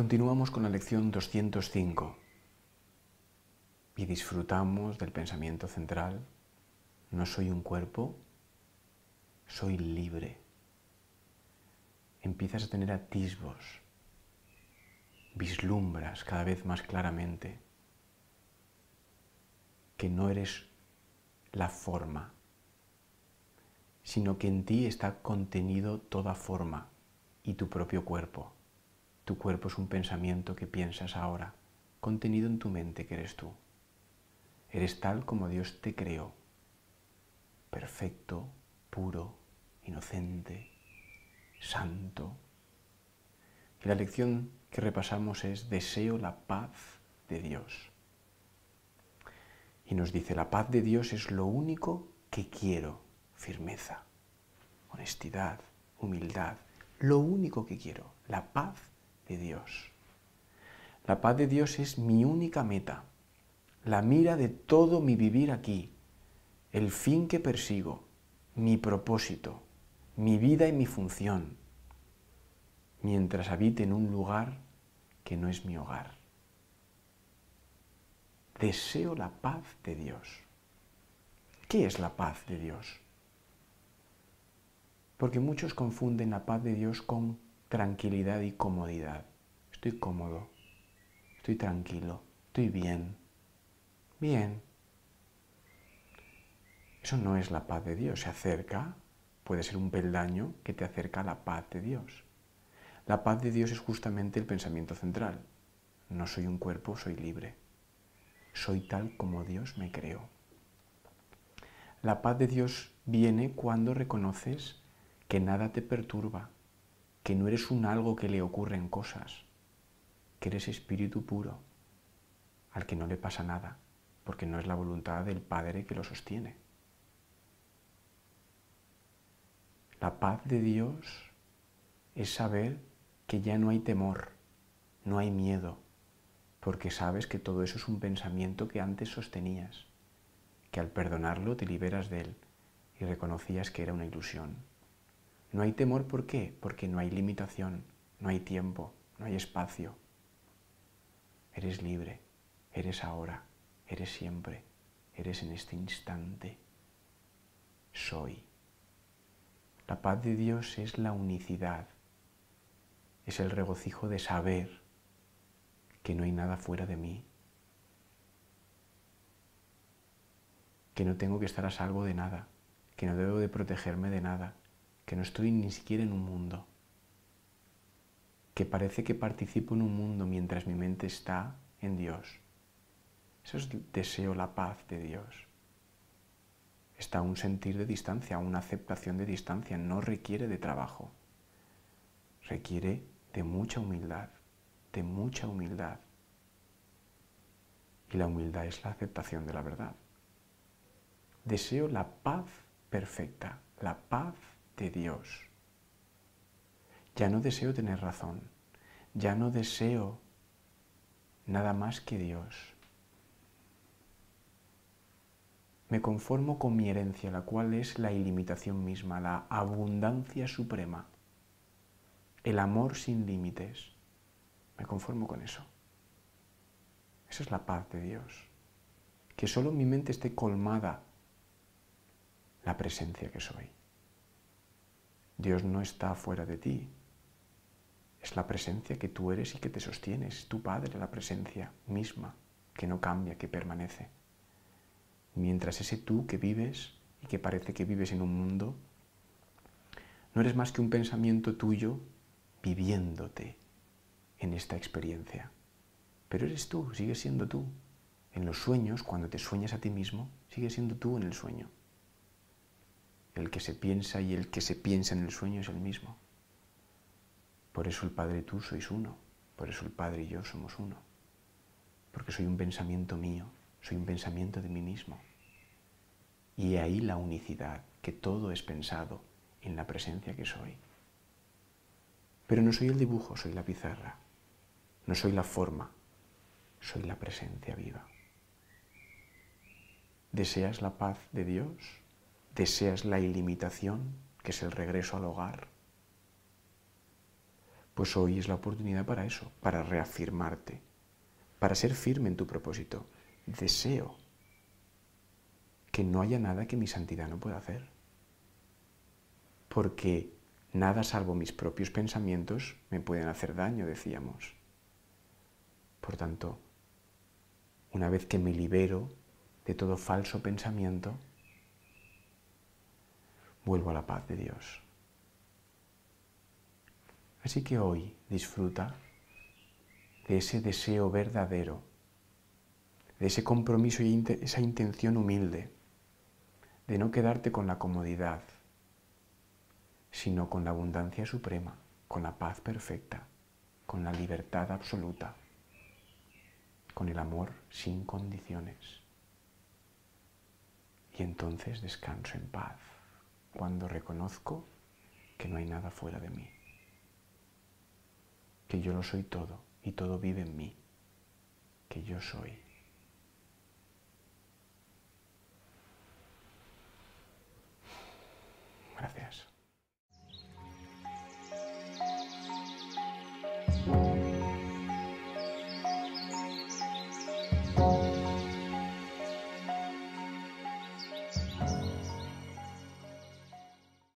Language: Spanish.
Continuamos con la lección 205 y disfrutamos del pensamiento central, no soy un cuerpo, soy libre. Empiezas a tener atisbos vislumbras cada vez más claramente que no eres la forma, sino que en ti está contenido toda forma y tu propio cuerpo. Tu cuerpo es un pensamiento que piensas ahora, contenido en tu mente que eres tú. Eres tal como Dios te creó, perfecto, puro, inocente, santo. Y la lección que repasamos es deseo la paz de Dios. Y nos dice, la paz de Dios es lo único que quiero, firmeza, honestidad, humildad, lo único que quiero, la paz de Dios. La paz de Dios es mi única meta, la mira de todo mi vivir aquí, el fin que persigo, mi propósito, mi vida y mi función, mientras habite en un lugar que no es mi hogar. Deseo la paz de Dios. ¿Qué es la paz de Dios? Porque muchos confunden la paz de Dios con tranquilidad y comodidad. Estoy cómodo, estoy tranquilo, estoy bien. Bien. Eso no es la paz de Dios. Se acerca, puede ser un peldaño que te acerca a la paz de Dios. La paz de Dios es justamente el pensamiento central. No soy un cuerpo, soy libre. Soy tal como Dios me creó. La paz de Dios viene cuando reconoces que nada te perturba, que no eres un algo que le ocurren cosas, que eres espíritu puro, al que no le pasa nada, porque no es la voluntad del Padre que lo sostiene. La paz de Dios es saber que ya no hay temor, no hay miedo, porque sabes que todo eso es un pensamiento que antes sostenías, que al perdonarlo te liberas de él y reconocías que era una ilusión. No hay temor, ¿por qué? Porque no hay limitación, no hay tiempo, no hay espacio. Eres libre, eres ahora, eres siempre, eres en este instante. Soy. La paz de Dios es la unicidad, es el regocijo de saber que no hay nada fuera de mí, que no tengo que estar a salvo de nada, que no debo de protegerme de nada, que no estoy ni siquiera en un mundo, que parece que participo en un mundo mientras mi mente está en Dios. Eso es deseo la paz de Dios. Está un sentir de distancia, una aceptación de distancia, no requiere de trabajo, requiere de mucha humildad, de mucha humildad. Y la humildad es la aceptación de la verdad. Deseo la paz perfecta, la paz de Dios. Ya no deseo tener razón, ya no deseo nada más que Dios. Me conformo con mi herencia, la cual es la ilimitación misma, la abundancia suprema, el amor sin límites. Me conformo con eso. Esa es la paz de Dios. Que solo mi mente esté colmada la presencia que soy. Dios no está fuera de ti. Es la presencia que tú eres y que te sostienes. Tu Padre, la presencia misma, que no cambia, que permanece. Mientras ese tú que vives y que parece que vives en un mundo, no eres más que un pensamiento tuyo viviéndote en esta experiencia. Pero eres tú, sigues siendo tú. En los sueños, cuando te sueñas a ti mismo, sigues siendo tú en el sueño. El que se piensa y el que se piensa en el sueño es el mismo. Por eso el Padre y tú sois uno. Por eso el Padre y yo somos uno. Porque soy un pensamiento mío, soy un pensamiento de mí mismo. Y ahí la unicidad, que todo es pensado en la presencia que soy. Pero no soy el dibujo, soy la pizarra. No soy la forma, soy la presencia viva. ¿Deseas la paz de Dios? ¿Deseas la ilimitación, que es el regreso al hogar? Pues hoy es la oportunidad para eso, para reafirmarte, para ser firme en tu propósito. Deseo que no haya nada que mi santidad no pueda hacer. Porque nada salvo mis propios pensamientos me pueden hacer daño, decíamos. Por tanto, una vez que me libero de todo falso pensamiento, vuelvo a la paz de Dios. Así que hoy disfruta de ese deseo verdadero, de ese compromiso y esa intención humilde, de no quedarte con la comodidad, sino con la abundancia suprema, con la paz perfecta, con la libertad absoluta, con el amor sin condiciones. Y entonces descanso en paz cuando reconozco que no hay nada fuera de mí, que yo lo soy todo y todo vive en mí, que yo soy. Gracias. Thank you.